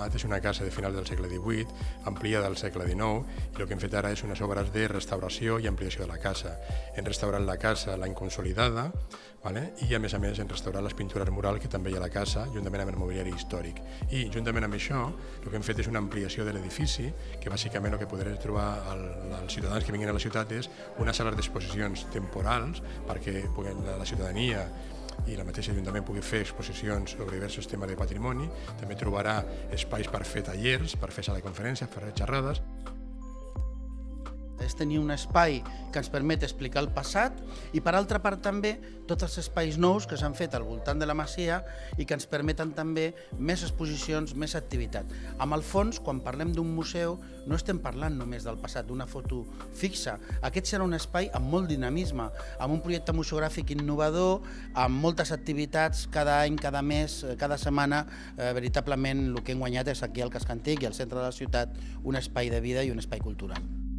ciutat és una casa de final del segle XVIII, ampliada del segle XIX, i el que hem fet ara és unes obres de restauració i ampliació de la casa. Hem restaurat la casa l'any consolidada, vale? i a més a més hem restaurat les pintures murals que també hi ha a la casa, juntament amb el mobiliari històric. I juntament amb això, el que hem fet és una ampliació de l'edifici, que bàsicament el que podré trobar al, als ciutadans que vinguin a la ciutat és una sala d'exposicions temporals perquè la, la ciutadania i la mateixa Ajuntament pugui fer exposicions sobre diversos temes de patrimoni, també trobarà espais per fer tallers, per fer sala de conferències, per fer xerrades és tenir un espai que ens permet explicar el passat i per altra part també tots els espais nous que s'han fet al voltant de la Masia i que ens permeten també més exposicions, més activitat. Amb el fons, quan parlem d'un museu, no estem parlant només del passat, d'una foto fixa. Aquest serà un espai amb molt dinamisme, amb un projecte museogràfic innovador, amb moltes activitats cada any, cada mes, eh, cada setmana. Eh, veritablement el que hem guanyat és aquí al Casc Antic i al centre de la ciutat un espai de vida i un espai cultural.